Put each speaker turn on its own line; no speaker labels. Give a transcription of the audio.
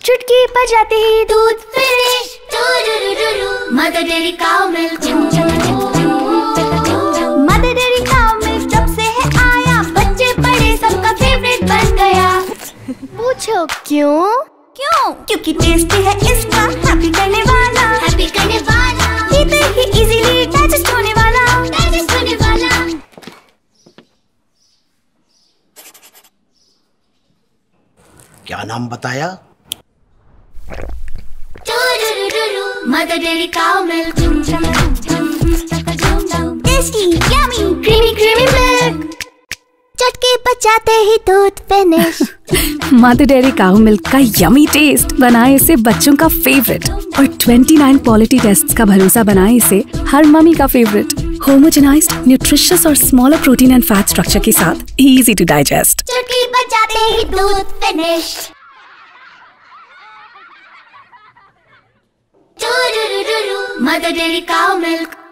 चुटकी पर जाते ही
दूध finish
Mother Dairy cow milk क्यों
क्यों
क्योंकि टेस्टी है इसका हैप्पी करने वाला
क्या नाम बताया
Mother Dairy cow milk. Chum chaka chum chum chum chum.
Tasty yummy
Creamy creamy milk.
चटके बचाते ही दूध finish
Mother Dairy cow milk का यमी टेस्ट बनाए इसे बच्चों का फेवरेट और 29 क्वालिटी टेस्ट्स का भरोसा बनाए इसे हर मम्मी का फेवरेट होमोजेनाइज्ड न्यूट्रिशियस और smaller protein and fat structure के साथ इजी टू डाइजेस्ट
बचाते ही दूध finish
Mother Dairy cow milk.